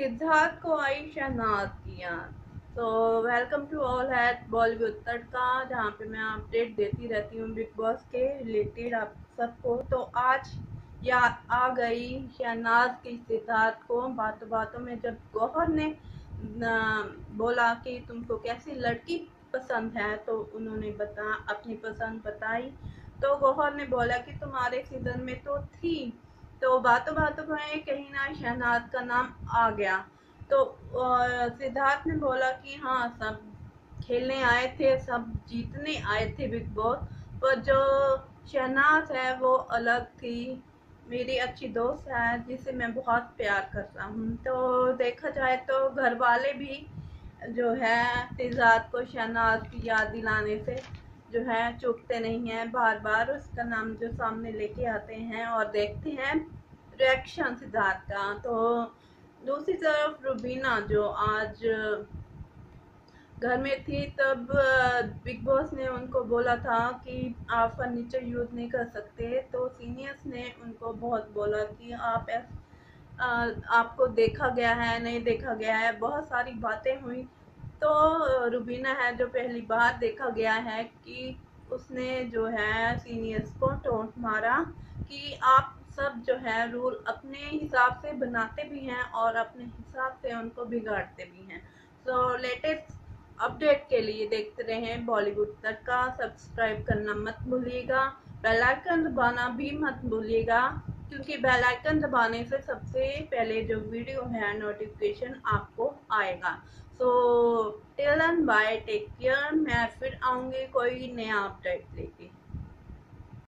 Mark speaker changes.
Speaker 1: सिद्धार्थ को आई शहनाज किया तो welcome to all hat Bollywood Tadka, जहाँ पे मैं अपडेट देती रहती हूँ बिग बॉस के रिलेटेड आप सबको। तो आज या आ गई शहनाज की सिद्धार्थ को। बातों बातों में जब गौहर ने, बोला कि तुमको कैसी लड़की पसंद है तो उन्होंने बता, अपनी पसंद बताई। तो गौहर ने बोला कि तुम्हारे सीज़न में तो थी तो बातों बातों में कहीं ना शहनाज का नाम आ गया। तो सिद्धार्थ ने बोला कि हाँ सब खेलने आए थे, सब जीतने आए थे बिग बॉस, पर जो शहनाज है वो अलग थी। मेरी अच्छी दोस्त है, जिसे मैं बहुत प्यार करता हूँ। तो देखा जाए तो घर वाले भी जो है सिद्धार्थ को शहनाज की याद दिलाने से जो है, चुकते नहीं हैं। बार बार उसका नाम जो सामने लेके आते हैं और देखते हैं रिएक्शन सिद्धार्थ का। तो दूसरी तरफ़ रुबीना जो आज घर में थी, तब बिग बॉस ने उनको बोला था कि आप फर्नीचर यूज़ नहीं कर सकते। तो सीनियर्स ने उनको बहुत बोला कि आप आपको देखा गया है, नहीं देखा गया है। बहुत सारी बातें हुई। तो रुबीना है जो पहली बार देखा गया है कि उसने जो है सीनियर्स को टोंट मारा कि आप सब जो है रूल अपने हिसाब से बनाते भी हैं और अपने हिसाब से उनको बिगाड़ते भी हैं। सो लेटेस्ट अपडेट के लिए देखते रहें। बॉलीवुड तक का सब्सक्राइब करना मत भूलिएगा। बेल आइकन दबाना भी मत भूलिएगा। क्योंकि बेल आइकन दबाने से सबसे पहले जो वीडियो है नोटिफिकेशन आपको आएगा। So till end bye take care मैं फिर आऊँगी कोई नया अपडेट लेके।